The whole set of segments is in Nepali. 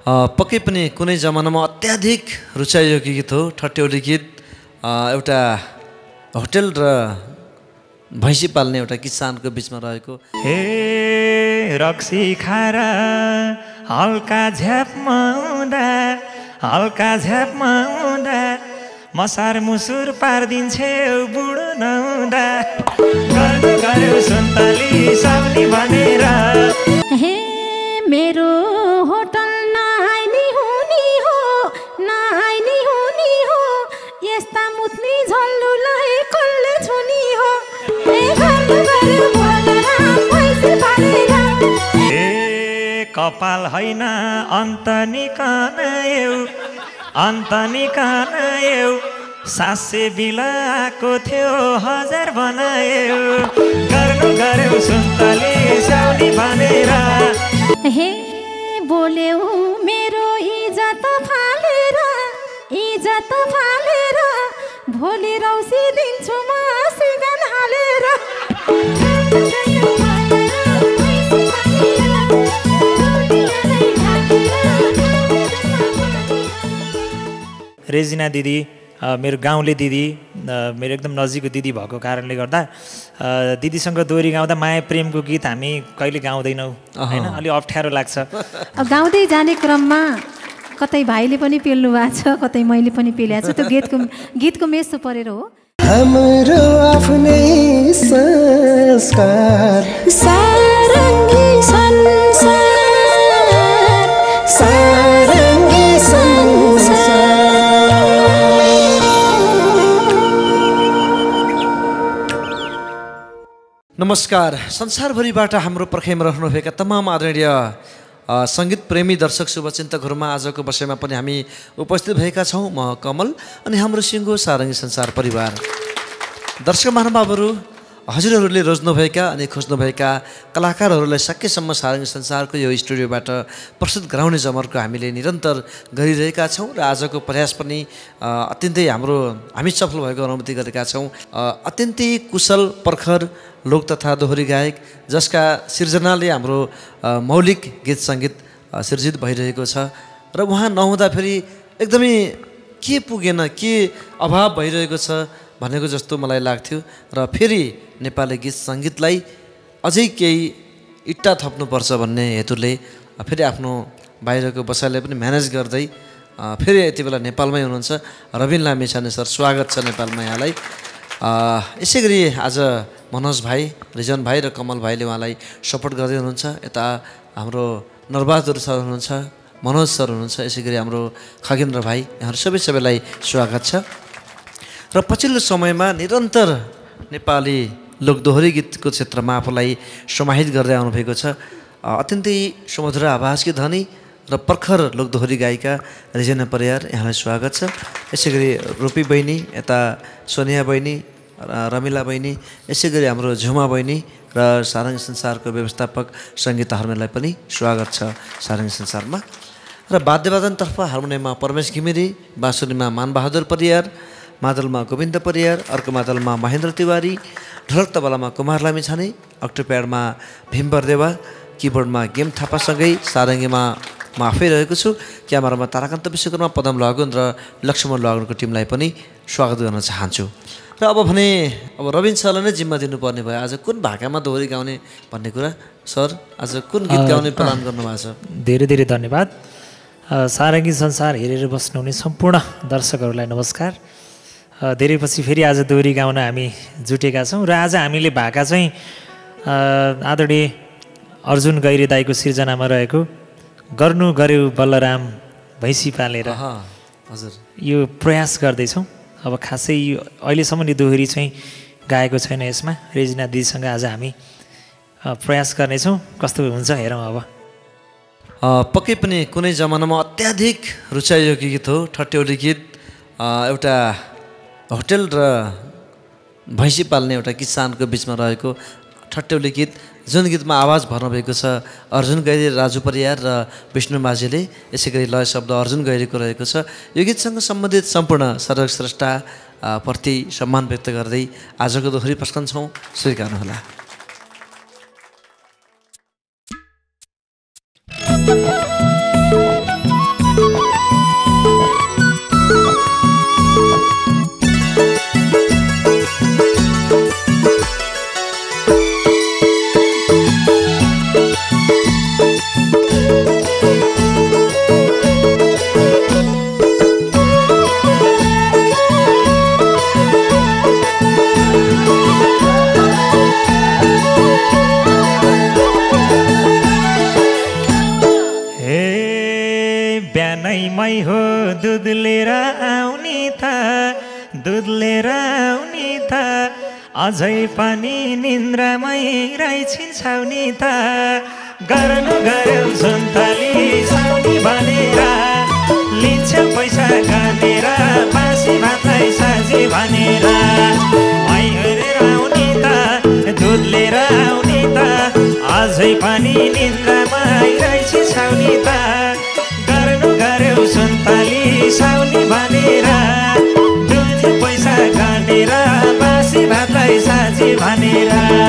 अ, पक्कै पनि कुनै जमानामा अत्याधिक रुचाइएको गीत हो ठट्यौली गीत एउटा होटेल र भैँसी पाल्ने एउटा किसानको बिचमा रहेको। हे रक्सी खाएर हल्का झ्यापमा हुँदा हल्का झ्यापमा हुँदा मसार मुसुर पारिदिन्छे बुढो नहुँदा। सुन्तली साउनी भनेर। हे मेरो कपाल होइन अन्त निकान अन्त निकान सासे बिलाको थियो हजार बनायो गर्नु गर्यो सुन्तली भनेर। हे बोल्यौ मेरो इज्जत फालेर इज्जत फालेर भोलि रौसी दिन्छु म सिगन हालेर। रेजिना दिदी मेरो गाउँले दिदी मेरो एकदम नजिकको दिदी भएको कारणले गर्दा दिदीसँग दोहोरी गाउँदा माया प्रेमको गीत हामी कहिले गाउँदैनौँ होइन? अलिक अप्ठ्यारो लाग्छ। अब गाउँदै जाने क्रममा कतै भाइले पनि पेल्नु भएको छ कतै मैले पनि पेलेको छु त्यो गीतको गीतको मेसो परेर हो। हाम्रो आफ्नै संस्कार। सारङ्गी संसार नमस्कार। संसारभरिबाट हाम्रो पर्खाइमा रहनुभएका तमाम आदरणीय सङ्गीत प्रेमी दर्शक शुभचिन्तकहरूमा आजको विषयमा पनि हामी उपस्थित भएका छौँ। म कमल अनि हाम्रो सिङ्गो सारङ्गी संसार परिवार। दर्शक महानुभावहरू हजुरहरूले रोज्नुभएका अनि खोज्नुभएका कलाकारहरूलाई सकेसम्म सारङ्गी संसारको यो स्टुडियोबाट प्रस्तुत गराउने जमर्को हामीले निरन्तर गरिरहेका छौँ र आजको प्रयास पनि अत्यन्तै हाम्रो हामी सफल भएको अनुभूति गरेका छौँ। अत्यन्तै कुशल प्रखर लोक तथा दोहोरी गायक जसका सिर्जनाले हाम्रो मौलिक गीत सङ्गीत सिर्जित भइरहेको छ। र उहाँ नहुँदा फेरि एकदमै के पुगेन के अभाव भइरहेको छ? भनेको जस्तो मलाई लाग्थ्यो र फेरि नेपाली गीत सङ्गीतलाई अझै केही इट्टा थप्नुपर्छ भन्ने हेतुले फेरि आफ्नो बाहिरको बसाइलाई पनि म्यानेज गर्दै फेरि यति बेला नेपालमै हुनुहुन्छ। रविन लामिछाने सर स्वागत छ नेपालमा यहाँलाई। यसै गरी आज मनोज भाइ रिजन भाइ र कमल भाइले उहाँलाई सपोर्ट गर्दै हुनुहुन्छ। यता हाम्रो नरबहादुर सर हुनुहुन्छ मनोज सर हुनुहुन्छ। यसै गरी हाम्रो खगेन्द्र भाइ यहाँहरू सबै सबैलाई स्वागत छ। र पछिल्लो समयमा निरन्तर नेपाली लोकदोहोरी गीतको क्षेत्रमा आफूलाई समाहित गर्दै आउनुभएको छ। अत्यन्तै सुमधुर आवाजकी धनी र प्रखर लोकदोहोरी गायिका रिजेना परियार यहाँलाई स्वागत छ। यसै गरी रुपी बहिनी यता सोनिया बहिनी रमिला बहिनी यसै गरी हाम्रो झुमा बहिनी र सारङ्गी संसारको व्यवस्थापक सङ्गीता हर्मेलाई पनि स्वागत छ सारङ्गी संसारमा। र वाद्यवादनतर्फ हार्मोनियममा परमेश घिमिरे बाँसुरीमा मानबहादुर परियार मादलमा गोविन्द परियार अर्को मादलमा महेन्द्र तिवारी ढोलक तबलामा कुमार लामी छाने अक्टोप्याडमा भीम बरदेवा किबोर्डमा गेम थापासँगै सारङ्गीमा म आफै रहेको छु। क्यामेरामा ताराकान्त विश्वकर्मा पदम लगुन र लक्ष्मण लगुनको टिमलाई पनि स्वागत गर्न चाहन्छु। र अब भने अब रविन सरलाई नै जिम्मा दिनुपर्ने भयो। आज कुन भाकामा दोहोरी गाउने भन्ने कुरा? सर आज कुन गीत गाउने प्लान गर्नुभएको छ? धेरै धेरै धन्यवाद। सारङ्गी संसार हेरेर बस्नुहुने सम्पूर्ण दर्शकहरूलाई नमस्कार। धेरै पछि फेरि आज दोहोरी गाउन हामी जुटेका छौँ र आज हामीले भाका चाहिँ आदरणीय अर्जुन गैरे दाईको सिर्जनामा रहेको गर्नु गर्यो बलराम भैँसी पालेर हजुर। यो प्रयास गर्दैछौँ। अब खासै यो अहिलेसम्म यो दोहोरी चाहिँ गाएको छैन यसमा। रेजिना दिदीसँग आज हामी प्रयास गर्नेछौँ। कस्तो हुन्छ हेरौँ अब। पक्कै पनि कुनै जमानामा अत्याधिक रुचाइएको गीत हो ठट्यौली गीत। एउटा होटेल र भैँसी पाल्ने एउटा किसानको बिचमा रहेको ठट्यौली गीत जुन गीतमा आवाज भर्नुभएको छ अर्जुन गैरी राजु परियार र विष्णु माझीले यसै गरी लय शब्द अर्जुन गैरीको रहेको छ। यो गीतसँग सम्बन्धित सम्पूर्ण सरक स्रष्टा प्रति सम्मान व्यक्त गर्दै आजको दोहोरी प्रस्कन्छौँ स्वीकार्नुहोला। मै हो दुध लिएर आउने त दुध लिएर आउने त अझै पनि निन्द्रामै राइछिन्छौ नि त गर्नु गऱ्यौ सुन्तली भनेर लिन्छ पैसा गानेर बाँसी भातलाई साझी भनेर मै हेरेर आउने त दुध लिएर आउने त अझै पनि निन्द्रा आएको साउनी साउली भनेर दुध पैसा खानेर बासी भातलाई साझी भनेर।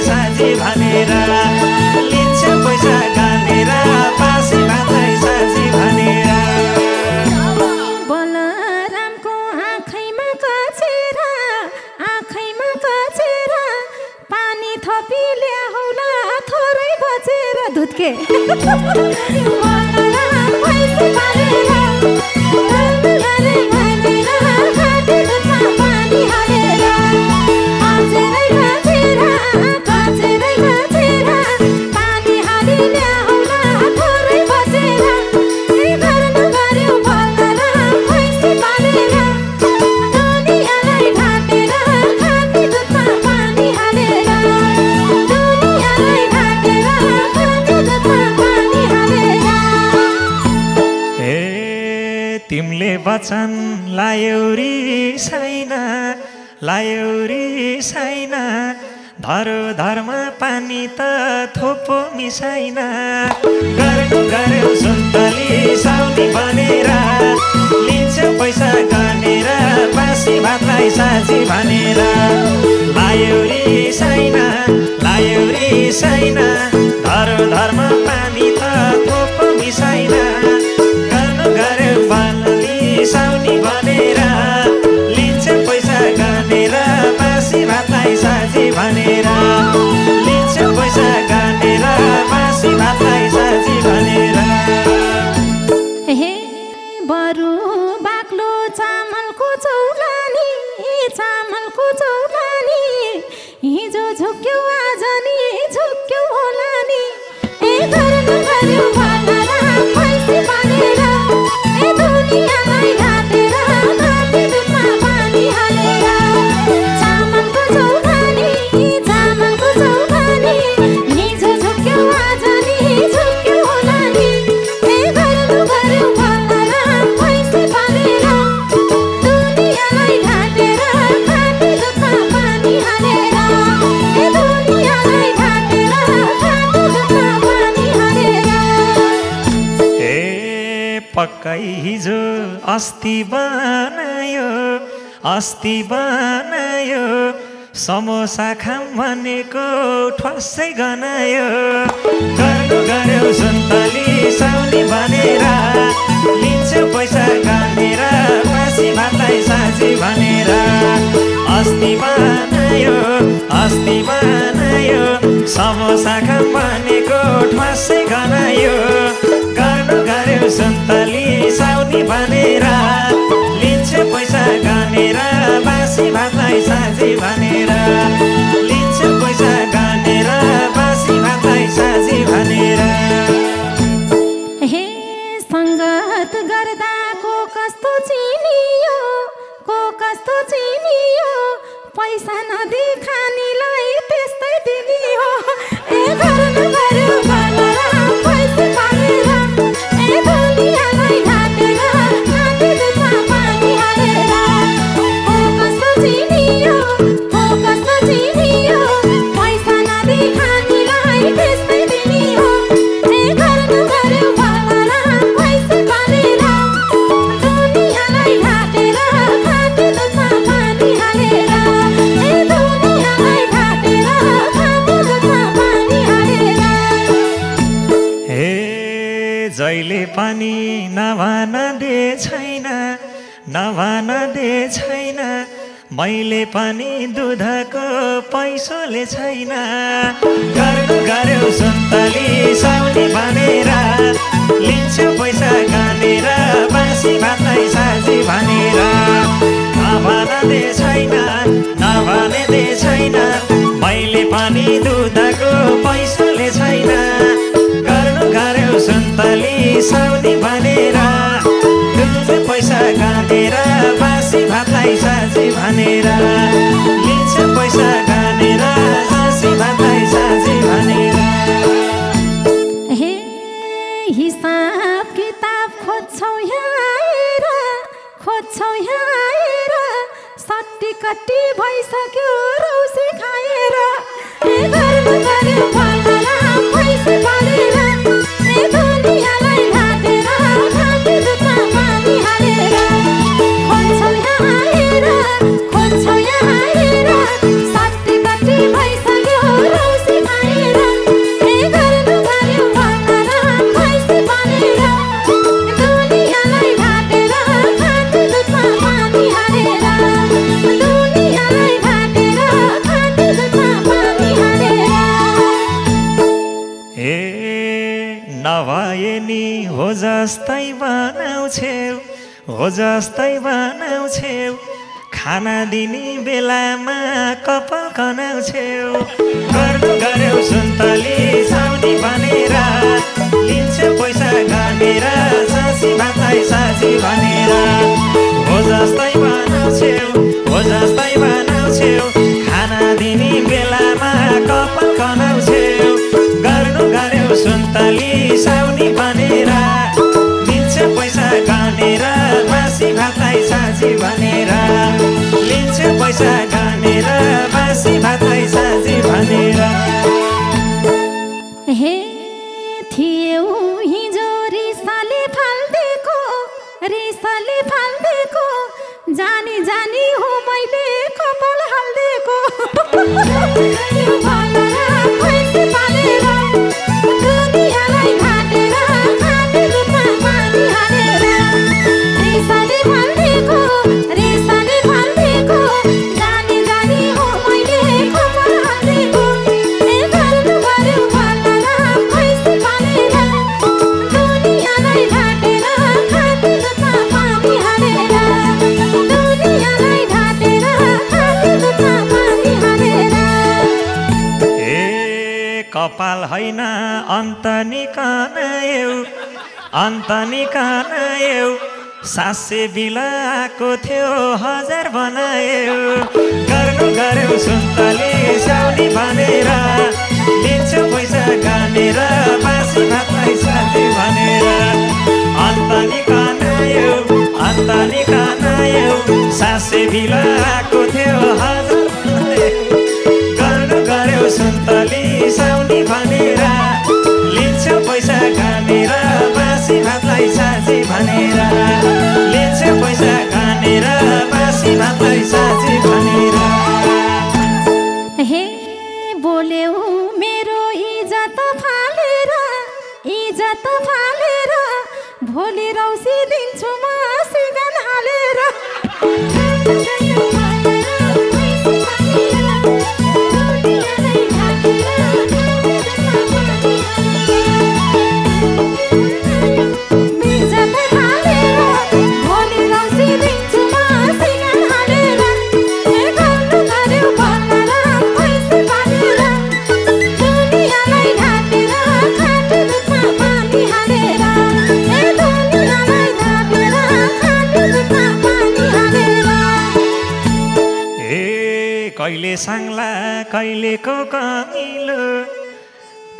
साँझी भनेर अस्ति बनायो। समोसा खाम भनेको ठ्वासै गनायो। गर्नु गर्यो सुन्तली साउनी भनेर। लिन्छु पैसा खानेर बासी भातलाई साँझी भनेर। अस्ति बनायो अस्ति बनायो। समोसा खाम भनेको ठ्वासै गनायो। गर्नु गऱ्यो सुन्तली साउनी भनेर। बासी भातलाई साझी भनेर लिन्छ पैसा गनेर बासी भातलाई साझी भनेर। हे सङ्गत गर्दा को कस्तो चिनियो को कस्तो चिनियो पैसा नदियो मैले पनि दुधको पैसोले छैन। घरको गऱ्यो सुन्तली साउने भनेर। लिन्छु पैसा खानेर बाँसी भन्दै साझी भनेर। छैन। Vila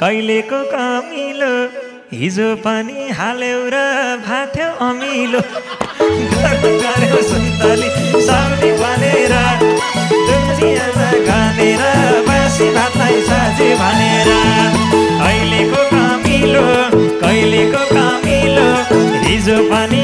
कहिलेको कमिलो हिजो पनि हाल्यौ र भाथ्यो अमिलो। भनेर भनेर। कहिलेको कमिलो कहिलेको कमिलो हिजो पनि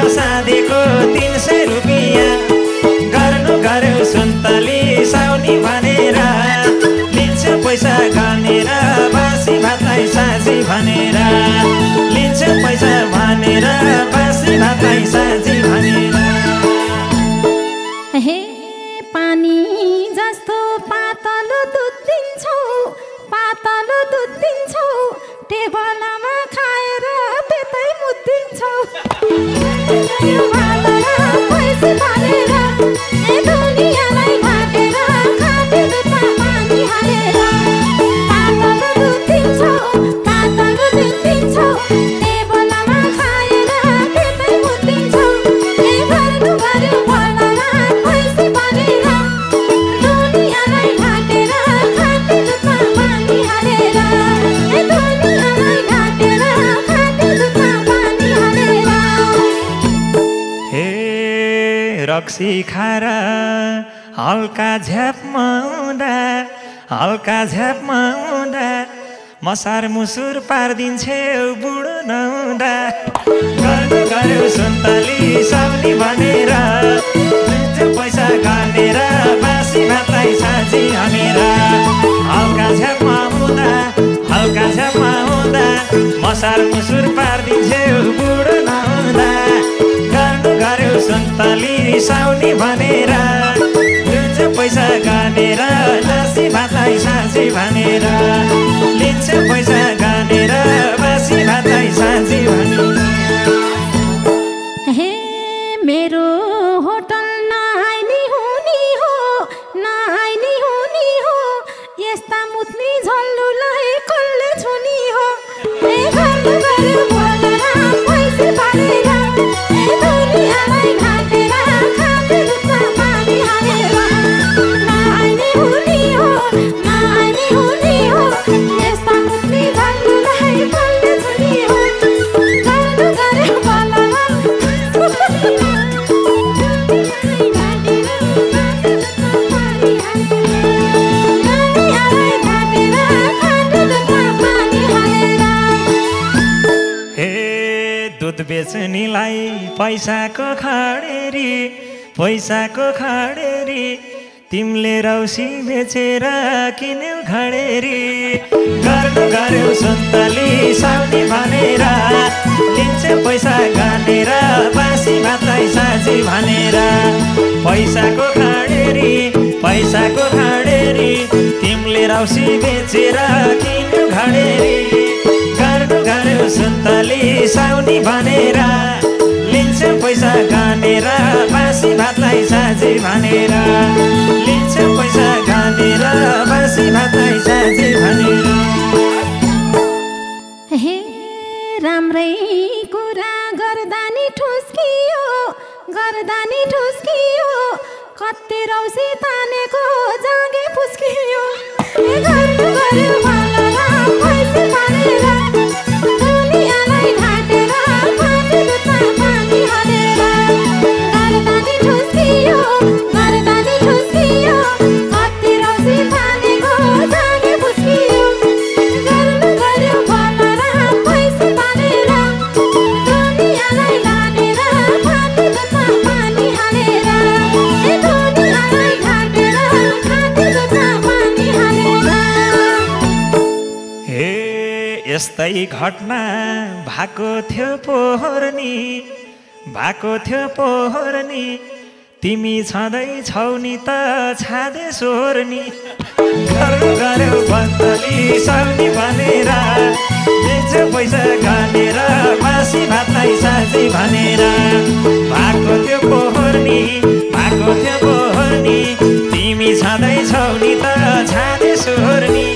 casa. मसार मुसुर पारिदिन्छे बुढो नहुँदा। गर्नु गऱ्यो सुन्तली साउली भनेर। पैसा गालेर बासी भातलाई साँझी हानेर। हल्का छ्यापमा हुँदा हल्का छ्यापमा हुँदा मसार मुसुर पारिदिन्छे बुढो नहुँदा। गर्नु गऱ्यो सुन्तली साउनी भनेर। पैसा गानेर नासी भातलाई साँझी भनेर पैसाको खडेरी पैसाको खडेरी तिमीले रौसी बेचेर किन्यौ खडेरी गर्नु गर्यौ सुन्तली साउनी भनेर लिन्छ पैसा गानेर बासी भातलाई साझी भनेर। पैसाको खडेरी पैसाको खडेरी तिमीले रौसी बेचेर किन्यौ खडेरी गर्नु गर्यो सुन्तली साउनी भनेर। पैसा गानेर बासी भातलाई साझी भनेर। लिन्छ पैसा गानेर बासी भातलाई साझी भनेर। हे राम्रै कुरा गर्दा नि ठुस्कियो गर्दा नि ठुस्कियो। कति रौसी तानेको जागे फुस्कियो। यस्तै घटना भएको थियो पोहोर्नी भएको थियो पोहोर्नी तिमी छँदै छौ नि त छादे सोर्नी। सर्नी भनेर पैसा गानेर बासी भातलाई साझी भनेर। भएको थियो पोहोर्नी भएको थियो पोहोर्नी तिमी छँदै छौ नि त छादे सोर्नी।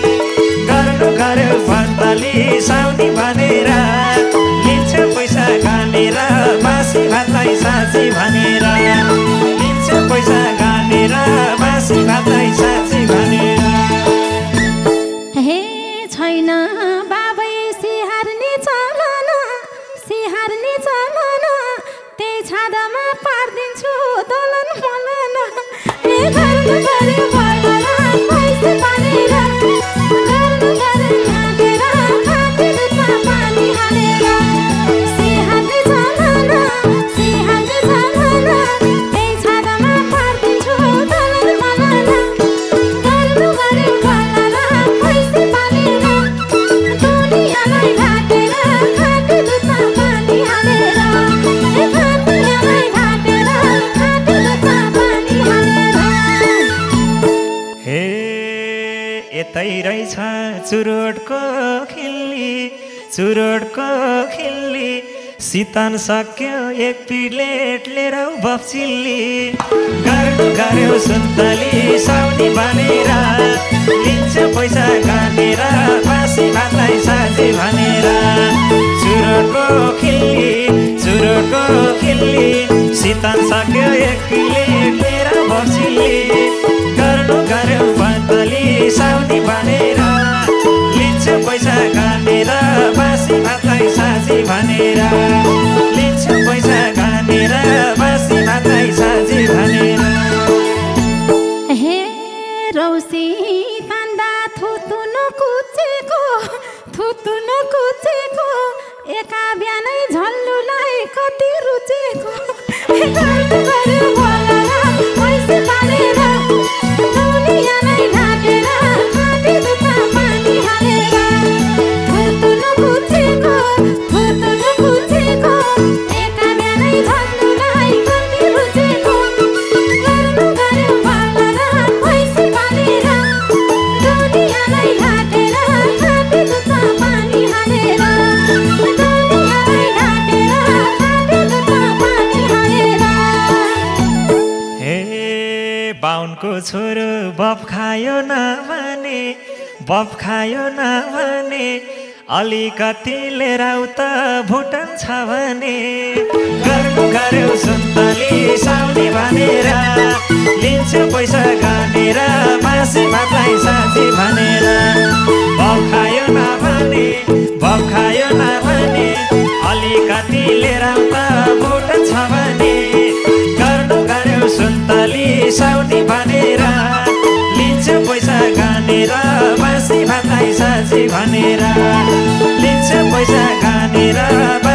गर्नु गर्यो फन्तली साउनी भनेर लिन्छ पैसा गानेर बासी भातलाई साँची भनेर। बासी भातलाई चुरोटको खिल्ली चुरोटको खिल्ली सितन सक्यो एक प्लेट लिएर बप्चिल्ली गर्नु गर्यो सुन्तली साउनी भनेर लिन्छ पैसा गानेर बासी भातलाई साझी भनेर। चुरोटको खिल्ली चुरोटको खिल्ली सितन सक्यो एक प्लेट लिएर बप्चिल्ली गर्नु गर्यो बन्तली साउनी भनेर गानेर बासी भातलाई साझी भनेर। बफ खायो नभने अलिकति लिएर त भुटन छ भने। गर्नु गर्यो सुन्तली साउने भनेर लिन्छु पैसा गानेर बाँसी भातलाई साँची भनेर। बफ खायो नभने बफ खायो नभने अलिकति लिएर बाँसी भातलाई साँची भनेर लिन्छु पैसा गानेर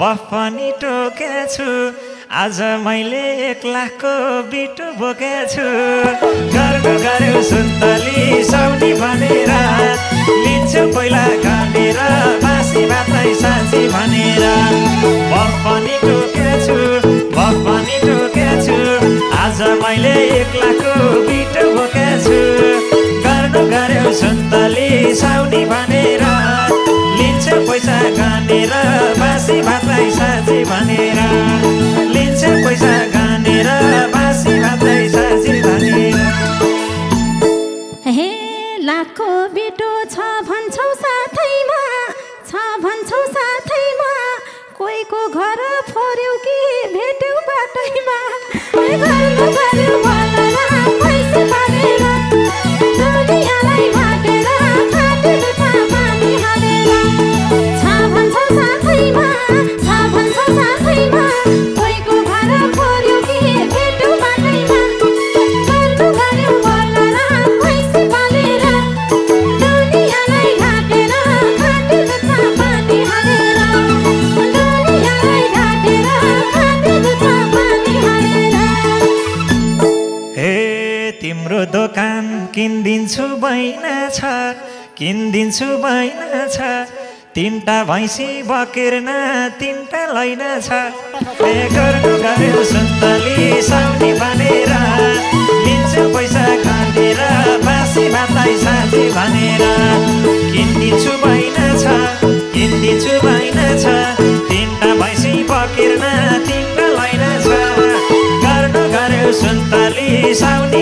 बफ पनि टोकेछु। आज मैले एक लाखको बिटो बोकेछु। गर्नु गर्यो सुन्तली साउनी भनेर। लिन्छु पहिला गानेर बाँसी भातै साँची भनेर। बफ पनि टोकेछु बफ पनि टोकेछु। आज मैले एक लाखको बिटो बोकेछु। गर्नु गर्यो सुन्तली साउनी भनेर। लिन्छ पैसा गानेर बासी भातलाई साँची भनेर लिन्छ पैसा गानेर बासी भातलाई साँची भनेर। हे लाखको बिटो छ भन्छौ साथैमा छ भन्छौ साथैमा कोहीको घर फोर्यौ कि भेट्यौ बाटैमा। ए किनिदिन्छु बैना छ किनिदिन्छु बैना छ। तिनवटा भैँसी बकेर्न तिनवटा लैना छ। भनेर बासी भनेर। किनिदिन्छु बैना छ किनिदिन्छु बैना छ। तिनवटा भैँसी बकेर्न तिनवटा लैना छ। गर्नु गर्यो सुन्तली साउनी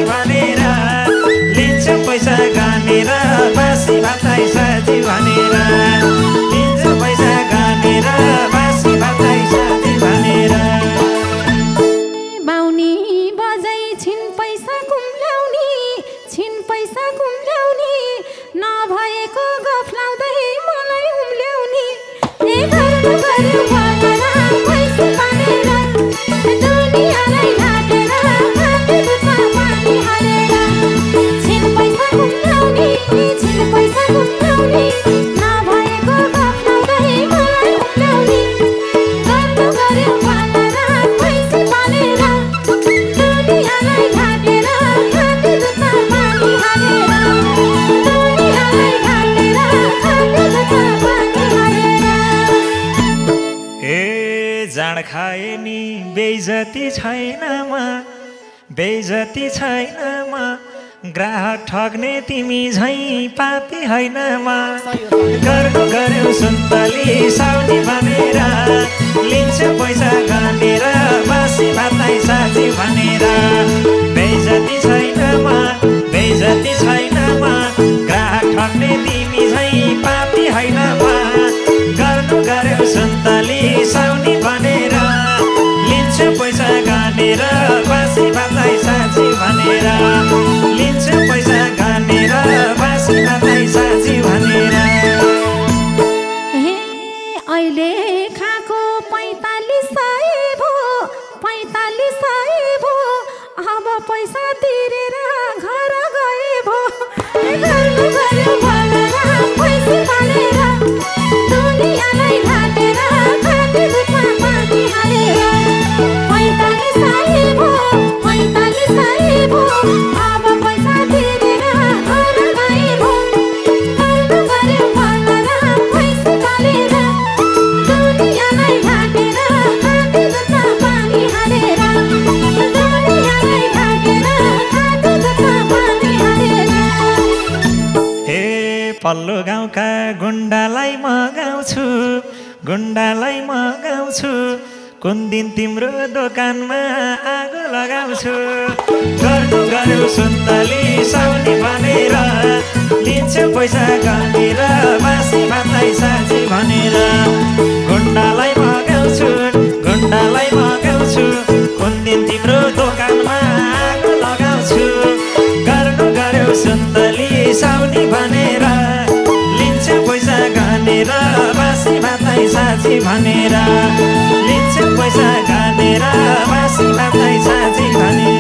नभएको गफ लाउँदै मलाई उम्ल्याउने बेइजती छैन म बेइजती छैन म। ग्राहक ठग्ने तिमी झैँ पापी होइन म। गर्नु गर्यो सुन्तली साउनी भनेर लिन्छु पैसा गानेर बासी भातलाई साँची भनेर। बेइजती छैन म बेइजती छैन म। ग्राहक ठग्ने तिमी झैँ पापी होइन म। गर्नु गर्यो भनेर कुन दिन तिम्रो दोकानमा आगो लगाउँछु? गर्नु गर्यो सुन्तली साउनी भनेर लिन्छु पैसा गनेर बासी भातलाई साँझी भनेर गुन्डालाई म गाउँछु गुन्डालाई म गाउँछु कुन दिन तिम्रो साँझी भनेर लिन्छु पैसा गनेर बासी भातलाई साँझी भनेर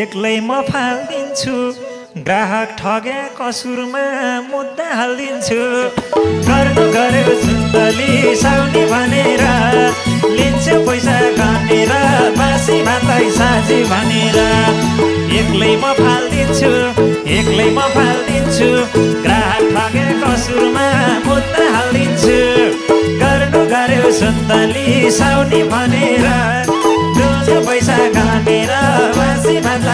एक्लै म फालिदिन्छु ग्राहक ठगे कसुरमा मुद्दा हालिदिन्छु गर्नु गर्यो सुन्तली साउनी भनेर लिन्छु पैसा गनेर बासी भातलाई साँझी भनेर। एक्लै म फालिदिन्छु एक्लै म फालिदिन्छु ग्राहक ठगे कसुरमा मुद्दा हालिदिन्छु गर्नु गर्यो सुन्तली साउनी भनेर।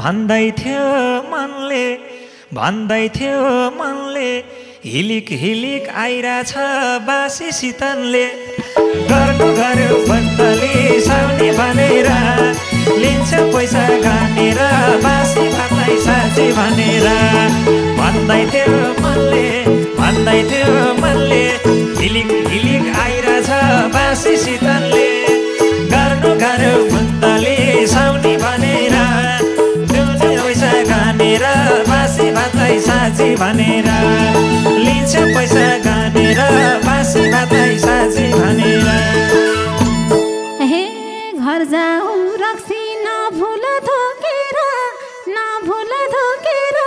भन्दै थियो मनले भन्दै थियो मनले हिलिक हिलिक आइरहेछ बासी सितनले। गर्नु गर्यो बन्तले साउने भनेर लिन्छ पैसा गानेर बासी भातलाई साँझी भनेर। भन्दै थियो मनले भन्दै थियो मनले हिलिक हिलिक आइरहेछ बासी सितनले। साँझी भनेर लिन्छ पैसा गानेर बासी भातलाई साँझी भनेर। हे घर जाऊ रक्सी नभुल धोकेर नभुल धोकेर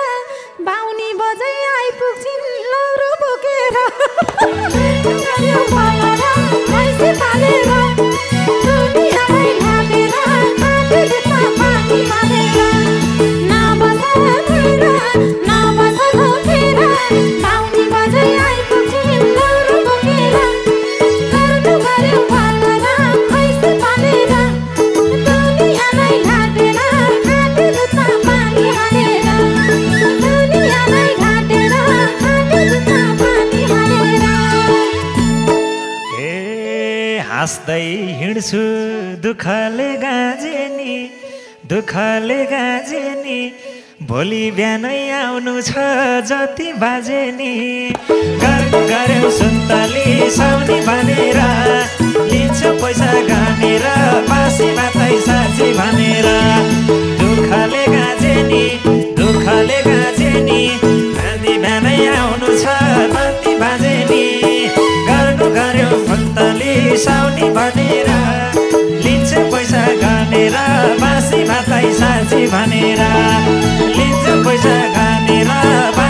बाहुनी बजै आइपुग्छिन् लौरो बोकेर। दुःखले गाँजे नि दुःखले गाँजे नि भोलि बिहानै आउनु छ जति बाजे नि गर्नु गऱ्यौ सुन्तली साउनी भनेर लिन्छु पैसा गानेर बासी भातै साँची भनेर। दुःखले गाजे नि दुःखले गाजे नि बिहानै आउनु छ जति बाजे नि गर्नु गऱ्यौ सुन्तली साउनी भनेर। बासी भातै साँची भनेर लिन्छु पैसा गानेर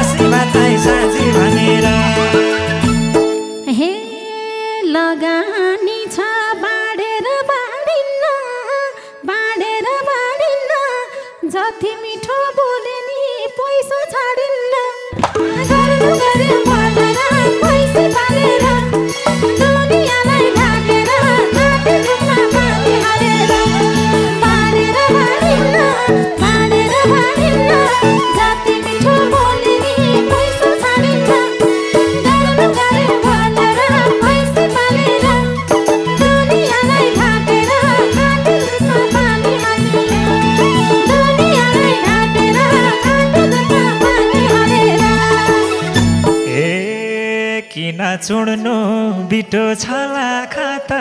बिटो छला खाता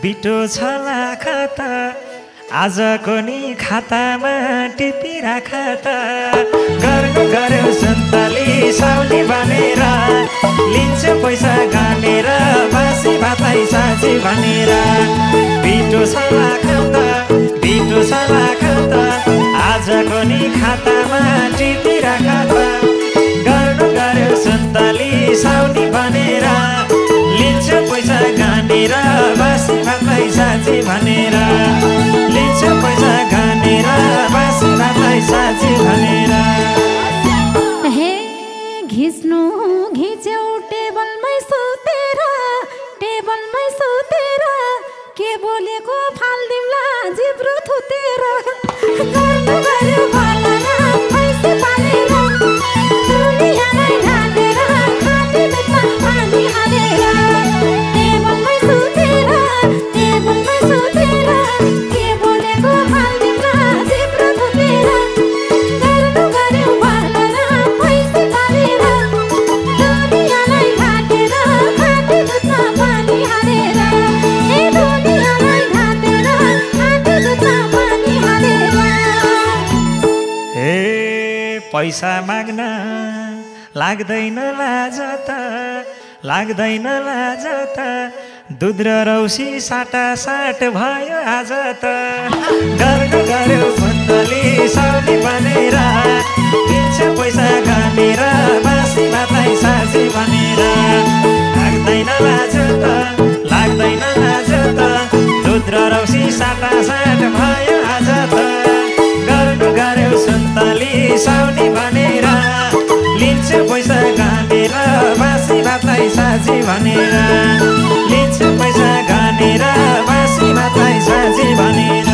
बिटो छला खाता आजको नि खातामा टिपिराख त गर्नु गऱ्यौ सन्ताली साउली भनेर लिन्छु पैसा गानेर बासी भातै साँची भनेर। बिटो छला खाता बिटो छला खाता आजको नि खातामा टिपिराख त गर्नु गऱ्यो सन्ताली साउनी भनेर गानेर बासी भातै साँची भनेर। लिन्छु पैसा गानेर बासी भातै साँची भनेर। हे घिच्नु घिच्यौ टेबलमै सुतेर टेबलमै सुतेर के बोलेको फाल्दिउँला जिब्रो थुतेर। पैसा माग्न लाग्दैन लाज त लाग्दैन लाज त। दुध र रौसी साटा साट भयो आज त। गर्नु गऱ्यो फुन्दली साउनी भनेर दिन्छ पैसा गानेर बासी भातै साँची भनेर। लाग्दैन लाज त लाग्दैन लाज त। दुध र रौसी साटा साट भयो साउनी भनेर लिन्छु पैसा गानेर बासी भातै साँची भनेर। लिन्छु पैसा गानेर बासी भातै साँची भनेर।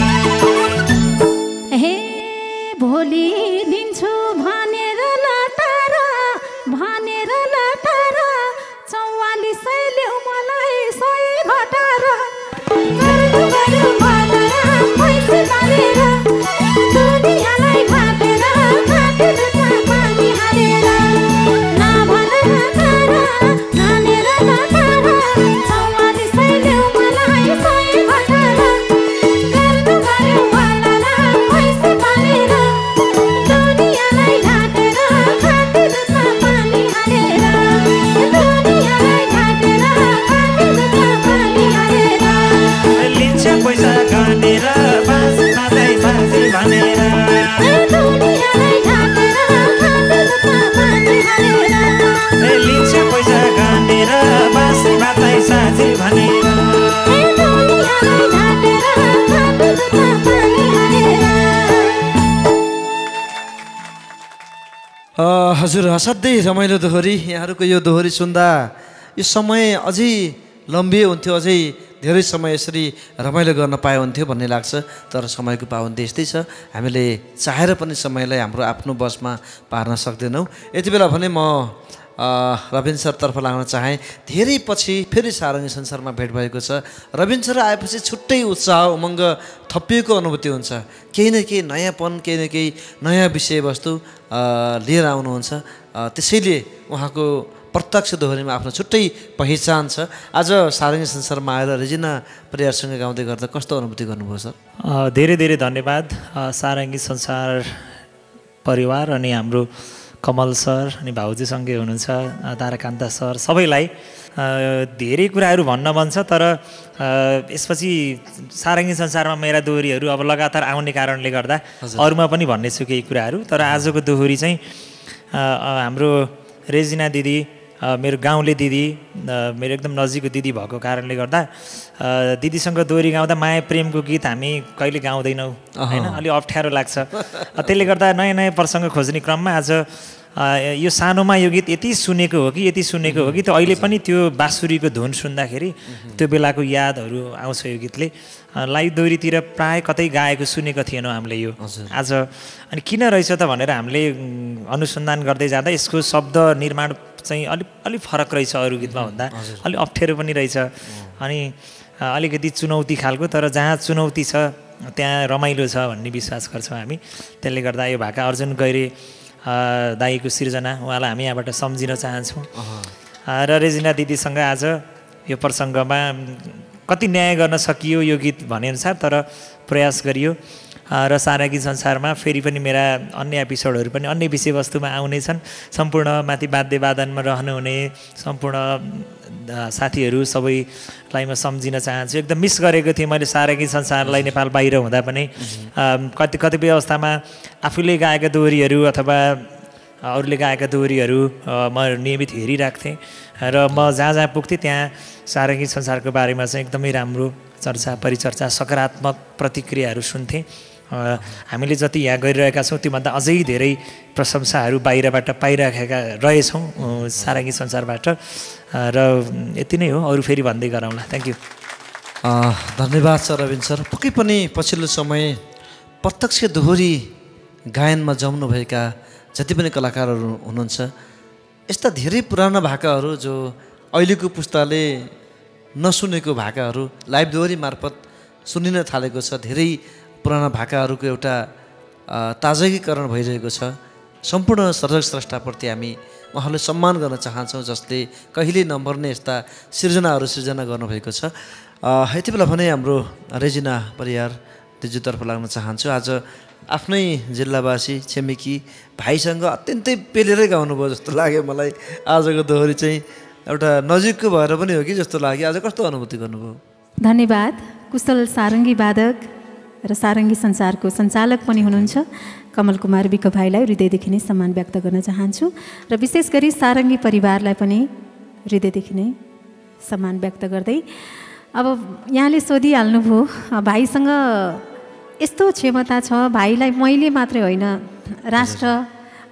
हजुर असाध्यै रमाइलो दोहोरी। यहाँहरूको यो दोहोरी सुन्दा यो समय अझै लम्बिए हुन्थ्यो अझै धेरै समय यसरी रमाइलो गर्न पाए हुन्थ्यो भन्ने लाग्छ। तर समयको पाबन्दी यस्तै छ। हामीले चाहेर पनि समयलाई हाम्रो आफ्नो बसमा पार्न सक्दैनौँ। यति बेला भने म रविन सरतर्फ लाग्न चाहेँ। धेरै पछि फेरि सारङ्गी संसारमा भेट भएको छ। रविन सर आएपछि छुट्टै उत्साह उमङ्ग थपिएको अनुभूति हुन्छ। केही न केही नयाँपन केही न केही नयाँ विषयवस्तु लिएर आउनुहुन्छ। त्यसैले उहाँको प्रत्यक्ष दोहोरीमा आफ्नो छुट्टै पहिचान छ। आज सारङ्गी संसारमा आएर रेजिना परिवारसँग गाउँदै गर्दा कस्तो अनुभूति गर्नुभयो सर? धेरै धेरै धन्यवाद। सारङ्गी संसार परिवार अनि हाम्रो कमल सर अनि भाउजूसँगै हुनुहुन्छ ताराकान्ता सर सबैलाई धेरै कुराहरू भन्न मन छ तर यसपछि सारङ्गी संसारमा मेरा दोहोरीहरू अब लगातार आउने कारणले गर्दा अरूमा पनि भन्नेछु केही कुराहरू तर आजको दोहोरी चाहिँ हाम्रो रेजिना दिदी मेरो गाउँले दिदी मेरो एकदम नजिकको दिदी भएको कारणले गर्दा दिदीसँग दोहोरी गाउँदा माया प्रेमको गीत हामी कहिले गाउँदैनौँ होइन? अलिक अप्ठ्यारो लाग्छ। त्यसले गर्दा नयाँ नयाँ प्रसङ्ग खोज्ने क्रममा आज यो सानोमा यो गीत यति सुनेको हो कि यति सुनेको हो कि त्यो अहिले पनि त्यो बाँसुरीको धुन सुन्दाखेरि त्यो बेलाको यादहरू आउँछ यो गीतले। दोहोरीतिर प्राय कतै गाएको सुनेको थिएनौँ हामीले यो। आज अनि किन रहेछ त भनेर हामीले अनुसन्धान गर्दै जाँदा यसको शब्द निर्माण चाहिँ अलिक अलिक फरक रहेछ अरू गीतमा भन्दा। अलिक अप्ठ्यारो पनि रहेछ। अनि अलिकति चुनौती खालको तर जहाँ चुनौती छ त्यहाँ रमाइलो छ भन्ने विश्वास गर्छौँ हामी। त्यसले गर्दा यो भाका अर्जुन गैरे। दाईको सिर्जना उहाँलाई हामी यहाँबाट सम्झिन चाहन्छौँ। र रेजिना दिदीसँग आज यो प्रसङ्गमा कति न्याय गर्न सकियो यो गीत भनेअनुसार तर प्रयास गरियो। र सारागी संसारमा फेरि पनि मेरा अन्य एपिसोडहरू पनि अन्य विषयवस्तुमा आउनेछन्। सम्पूर्ण माथि वाद्य वादनमा रहनुहुने सम्पूर्ण साथीहरू सबैलाई म सम्झिन चाहन्छु। एकदम मिस गरेको थिएँ मैले सारागी संसारलाई नेपाल बाहिर हुँदा पनि। कति कतिपय अवस्थामा आफूले गाएका दोहोरीहरू अथवा अरूले गाएका दोहोरीहरू म नियमित हेरिरहेको थिएँ र म जहाँ जहाँ पुग्थेँ त्यहाँ सारङ्गी संसारको बारेमा चाहिँ एकदमै राम्रो चर्चा परिचर्चा सकारात्मक प्रतिक्रियाहरू सुन्थेँ। हामीले जति यहाँ गरिरहेका छौँ त्योभन्दा अझै धेरै प्रशंसाहरू बाहिरबाट पाइरहेका रहेछौँ सारङ्गी संसारबाट। र यति नै हो। अरू फेरि भन्दै गरौँला। थ्याङ्क यू धन्यवाद सर रविन सर। पक्कै पनि पछिल्लो समय प्रत्यक्ष दोहोरी गायनमा जम्नुभएका जति पनि कलाकारहरू हुनुहुन्छ यस्ता धेरै पुराना भाकाहरू जो अहिलेको पुस्ताले नसुनेको भाकाहरू लाइभ दोहोरी मार्फत सुनिन थालेको छ। धेरै पुराना भाकाहरूको एउटा ताजगीकरण भइरहेको छ। सम्पूर्ण सर्जक स्रष्टाप्रति हामी उहाँलाई सम्मान गर्न चाहन्छौँ जसले कहिले नम्बर्ने यस्ता सिर्जनाहरू सिर्जना गर्नुभएको छ। यति बेला भने हाम्रो रेजिना परिवार दिजुतर्फ लाग्न चाहन्छु। आज आफ्नै जिल्लावासी छिमेकी भाइसँग अत्यन्तै पेलेरै गाउनुभयो जस्तो लाग्यो मलाई। आजको दोहोरी चाहिँ एउटा नजिकको भएर पनि हो कि जस्तो लाग्यो। आज कस्तो अनुभूति गर्नुभयो? धन्यवाद। कुशल सारङ्गी वादक र सारङ्गी संसारको सञ्चालक पनि हुनुहुन्छ। कमल कुमार विक भाइलाई हृदयदेखि नै सम्मान व्यक्त गर्न चाहन्छु र विशेष गरी सारङ्गी परिवारलाई पनि हृदयदेखि नै सम्मान व्यक्त गर्दै। अब यहाँले सोधिहाल्नुभयो भाइसँग यस्तो क्षमता छ भाइलाई मैले मात्रै होइन राष्ट्र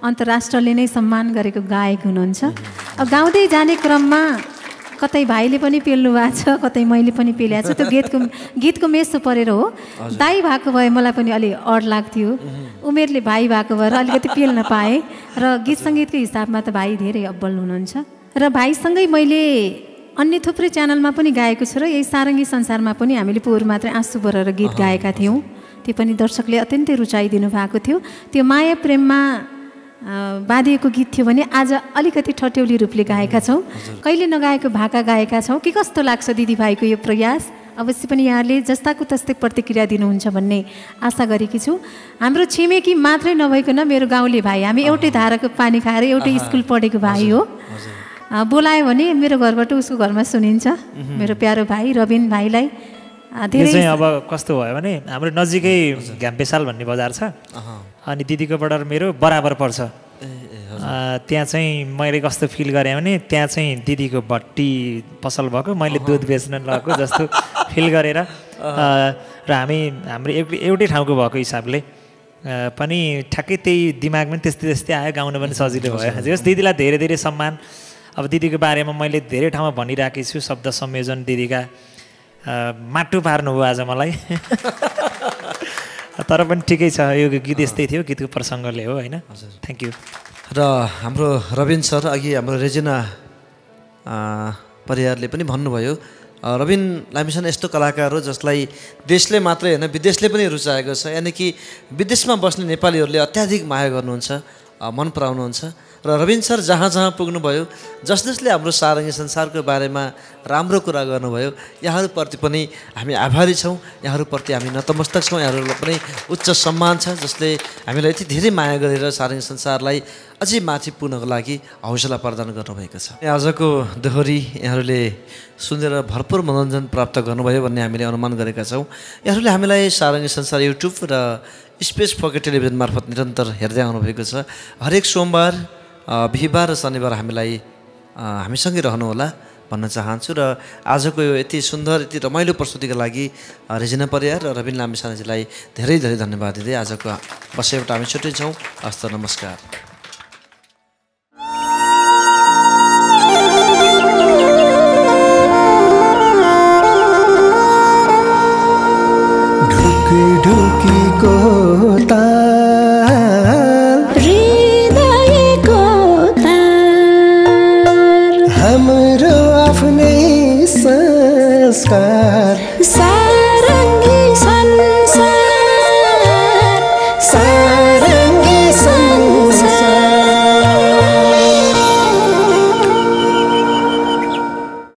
अन्तर्राष्ट्रले नै सम्मान गरेको गायक हुनुहुन्छ। अब गाउँदै जाने क्रममा कतै भाइले पनि पेल्नु भएको छ कतै मैले पनि पेल्याएको छु। त्यो गीतको गीतको मेसो परेर हो। दाई भएको भए मलाई पनि अलि अड लाग्थ्यो। उमेरले भाइ भएको भएर अलिकति पेल्न पाएँ। र गीत सङ्गीतको हिसाबमा त भाइ धेरै अब्बल हुनुहुन्छ। र भाइसँगै मैले अन्य थुप्रै च्यानलमा पनि गाएको छु र यही सारङ्गी संसारमा पनि हामीले पोहोर मात्रै आँसु बरेर गीत गाएका थियौँ। त्यो पनि दर्शकले अत्यन्तै रुचाइदिनु भएको थियो। त्यो माया प्रेममा बाँधिएको गीत थियो भने आज अलिकति ठट्यौली रूपले गाएका छौँ। कहिले नगाएको भाका गाएका छौँ? के कस्तो लाग्छ दिदीभाइको यो प्रयास? अवश्य पनि यहाँले जस्ताको तस्तै प्रतिक्रिया दिनुहुन्छ भन्ने आशा गरेकी छु। हाम्रो छिमेकी मात्रै नभइकन मेरो गाउँले भाइ। हामी एउटै धाराको पानी खाएर एउटै स्कुल पढेको भाइ हो। बोलायो भने मेरो घरबाट उसको घरमा सुनिन्छ। मेरो प्यारो भाइ रविन भाइलाई। यो धेरै चाहिँ अब कस्तो भयो भने हाम्रो नजिकै घ्याम्पेसाल भन्ने बजार छ। अनि दिदीको बर्डर मेरो बराबर पर्छ। अ, त्यहाँ चाहिँ मैले कस्तो फिल गरेँ भने त्यहाँ चाहिँ दिदीको भट्टी पसल भएको मैले दुध बेच्न लगेको जस्तो फिल गरेर र हामी हाम्रो एउटै एउटै ठाउँको भएको हिसाबले पनि ठ्याक्कै त्यही दिमाग पनि त्यस्तै त्यस्तै आयो गाउन पनि सजिलो भयो। जस दिदीलाई धेरै धेरै सम्मान। अब दिदीको बारेमा मैले धेरै ठाउँमा भनिरहेको छु शब्द संयोजन दिदीका। माटो पार्नुभयो आज मलाई। तर पनि ठिकै छ यो गीत यस्तै थियो गीतको प्रसङ्गले हो होइन? थ्याङ्क यू र हाम्रो रविन सर अघि हाम्रो रेजिना आ, परियारले पनि भन्नुभयो रविन लामिछाने यस्तो कलाकार हो जसलाई देशले मात्रै होइन विदेशले पनि रुचाएको छ यानि कि विदेशमा बस्ने नेपालीहरूले अत्याधिक माया गर्नुहुन्छ मन पराउनुहुन्छ। र रविन सर जहाँ जहाँ पुग्नुभयो जस जसले हाम्रो सारङ्गी संसारको बारेमा राम्रो कुरा गर्नुभयो यहाँहरूप्रति पनि हामी आभारी छौँ यहाँहरूप्रति हामी नतमस्तक छौँ यहाँहरूलाई पनि उच्च सम्मान छ जसले हामीलाई यति धेरै माया गरेर सारङ्गी संसारलाई अझै माथि पुग्नको लागि हौसला प्रदान गर्नुभएको छ। आजको दोहोरी यहाँहरूले सुनेर भरपुर मनोरञ्जन प्राप्त गर्नुभयो भन्ने हामीले अनुमान गरेका छौँ। यहाँहरूले हामीलाई सारङ्गी संसार युट्युब र स्पेस पकेट टेलिभिजन मार्फत निरन्तर हेर्दै आउनुभएको छ। हरेक सोमबार बिहिबार र शनिबार हामीलाई हामीसँगै रहनुहोला भन्न चाहन्छु र आजको यो यति सुन्दर यति रमाइलो प्रस्तुतिका लागि रेजिना परियार र रविन लामिसानेजीलाई धेरै धेरै धन्यवाद दिँदै आजको बसेबाट हामी छुट्टिन्छौँ। हस्त नमस्कार। ढुकी ढुकीको ताल